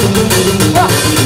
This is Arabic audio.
Oh!